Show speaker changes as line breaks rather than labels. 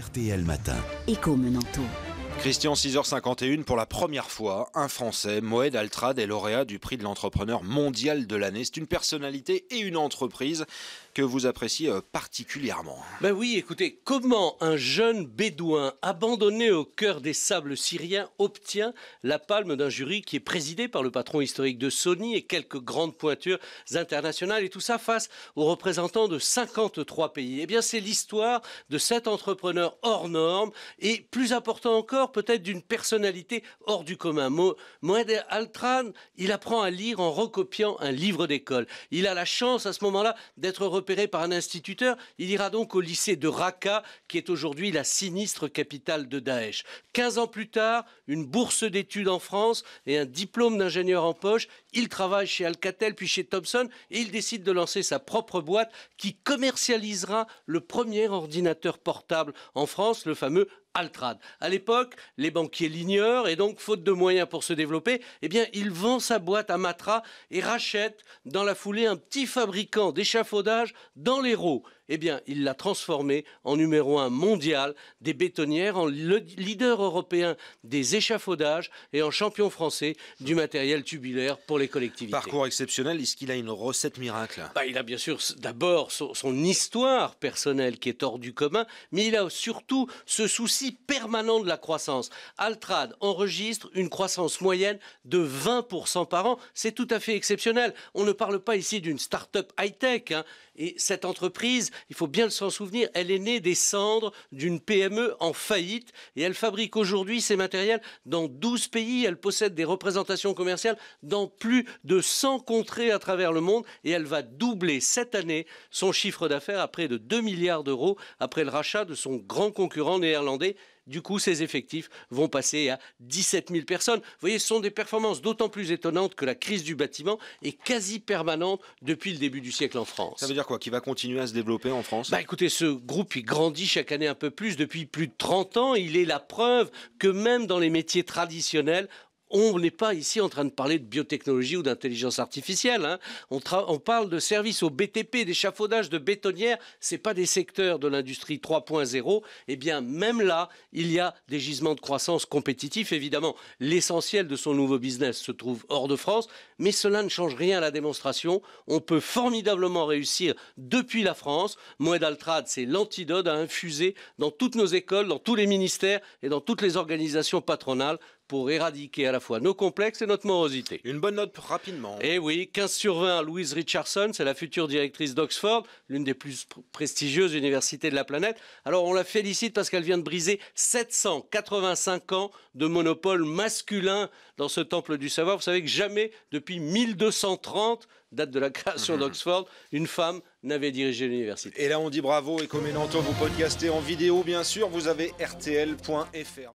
RTL Matin.
Éco Menanto.
Christian, 6h51, pour la première fois, un Français, Moed Altrad, est lauréat du prix de l'entrepreneur mondial de l'année. C'est une personnalité et une entreprise que vous appréciez euh, particulièrement.
Ben oui, écoutez, comment un jeune bédouin abandonné au cœur des sables syriens obtient la palme d'un jury qui est présidé par le patron historique de Sony et quelques grandes pointures internationales, et tout ça face aux représentants de 53 pays? Eh bien, c'est l'histoire de cet entrepreneur hors norme et, plus important encore, peut-être d'une personnalité hors du commun. Moed Altran, il apprend à lire en recopiant un livre d'école. Il a la chance à ce moment-là d'être repéré par un instituteur. Il ira donc au lycée de Raqqa, qui est aujourd'hui la sinistre capitale de Daesh. 15 ans plus tard, une bourse d'études en France et un diplôme d'ingénieur en poche. Il travaille chez Alcatel puis chez Thomson et il décide de lancer sa propre boîte qui commercialisera le premier ordinateur portable en France, le fameux Altrad. À l'époque, les banquiers l'ignorent et donc, faute de moyens pour se développer, eh bien, il vend sa boîte à Matra et rachète dans la foulée un petit fabricant d'échafaudage dans l'Hérault eh bien, il l'a transformé en numéro un mondial des bétonnières, en leader européen des échafaudages et en champion français du matériel tubulaire pour les collectivités.
Parcours exceptionnel, est-ce qu'il a une recette miracle?
Bah, Il a bien sûr d'abord son, son, histoire personnelle qui est hors du commun, mais il a surtout ce souci permanent de la croissance. Altrad enregistre une croissance moyenne de 20% par an. C'est tout à fait exceptionnel. On ne parle pas ici d'une start-up high-tech. Hein. Et cette entreprise, il faut bien s'en souvenir, elle est née des cendres d'une PME en faillite et elle fabrique aujourd'hui ses matériels dans 12 pays. Elle possède des représentations commerciales dans plus de 100 contrées à travers le monde et elle va doubler cette année son chiffre d'affaires à près de 2 milliards d'euros après le rachat de son grand concurrent néerlandais du coup, ces effectifs vont passer à 17 000 personnes. Vous voyez, ce sont des performances d'autant plus étonnantes que la crise du bâtiment est quasi permanente depuis le début du siècle en France.
Ça veut dire quoi Qu'il va continuer à se développer en France?
Bah écoutez, ce groupe, il grandit chaque année un peu plus depuis plus de 30 ans. Il est la preuve que même dans les métiers traditionnels, on n'est pas ici en train de parler de biotechnologie ou d'intelligence artificielle. Hein. On, parle de services au BTP, d'échafaudage, de bétonnières. C'est pas des secteurs de l'industrie 3.0. Eh bien, même là, il y a des gisements de croissance compétitifs. Évidemment, l'essentiel de son nouveau business se trouve hors de France, mais cela ne change rien à la démonstration. On peut formidablement réussir depuis la France. Moed Altrad, c'est l'antidote à infuser dans toutes nos écoles, dans tous les ministères et dans toutes les organisations patronales pour éradiquer à la fois nos complexes et notre morosité.
Une bonne note rapidement.
Eh oui, 15 sur 20 Louise Richardson, c'est la future directrice d'Oxford, l'une des plus prestigieuses universités de la planète. Alors on la félicite parce qu'elle vient de briser 785 ans de monopole masculin dans ce temple du savoir. Vous savez que jamais depuis 1230 date de la création mhm. d'Oxford, une femme n'avait dirigé l'université.
Et là, on dit bravo et Comenanto, vous podcastez en vidéo, bien sûr. Vous avez rtl.fr.